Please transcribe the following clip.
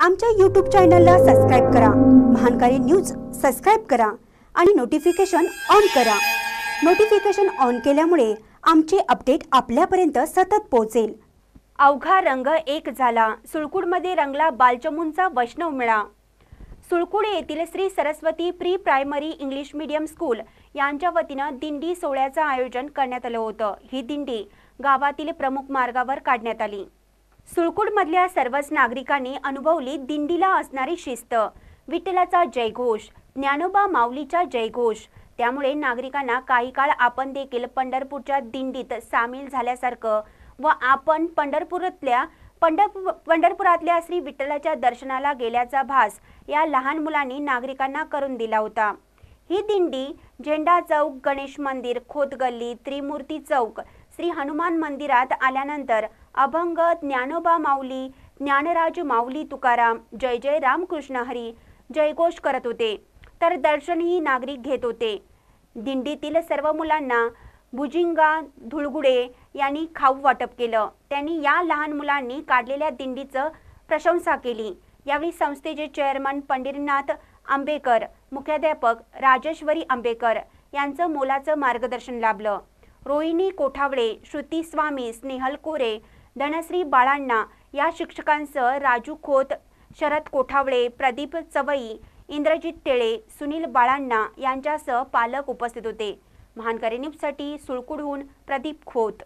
आमच्या यूट्यूब चॅनलला सबस्क्राईब करा. महानकारी न्यूज सबस्क्राईब करा आणि नोटिफिकेशन ऑन करा. नोटिफिकेशन ऑन केल्यामुळे आमचे अपडेट आपल्यापर्यंत सतत पोहोचेल. अवघा रंग एक झाला. सुळकुडमध्ये रंगला बालचमूंचा वैष्णव मेळा. सुळकुड येथील Shri Saraswati pre primary English medium school यांच्या वतीनं दिंडी सोहळ्याचं आयोजन करण्यात आलं होतं. ही दिंडी गावातील प्रमुख मार्गावर काढण्यात आली. सुळकुडमधल्या सर्वच नागरिकांनी अनुभवली दिंडीला असणारी शिस्त. विठ्ठलाचा जयघोष ज्ञानोबा माऊलीचा जयघोष. त्यामुळे नागरिकांना काही काळ आपण देखील पंढरपूरच्या दिंडीत सामील झाल्यासारखं व आपण पंढरपुरातल्या पंढरपूर पंढरपुरातल्या श्री विठ्ठलाच्या दर्शनाला गेल्याचा भास या लहान मुलांनी नागरिकांना करून दिला होता. ही दिंडी झेंडा चौक गणेश मंदिर खोतगल्ली त्रिमूर्ती चौक श्री हनुमान मंदिरात आल्यानंतर अभंग ज्ञानोबा माऊली ज्ञानराज माऊली तुकाराम जय जय रामकृष्ण हरी जयघोष करत होते. तर दर्शनही नागरिक घेत होते. दिंडीतील सर्व मुलांना भुजिंगा धुळगुडे यांनी खाऊ वाटप केलं. त्यांनी या लहान मुलांनी काढलेल्या दिंडीचं प्रशंसा केली. यावेळी संस्थेचे चेअरमन पंढरीनाथ आंबेकर मुख्याध्यापक राजेश्वरी आंबेकर यांचं मोलाचं मार्गदर्शन लाभलं. रोहिणी कोठावडे श्रुती स्वामी स्नेहल कोरे धनश्री बाळांना या शिक्षकांसह राजू खोत शरद कोठावळे प्रदीप चवई इंद्रजित टेळे सुनील बाळांना यांच्यासह पालक उपस्थित होते. महानकरी न्यूजसाठी सुळकुडहून प्रदीप खोत.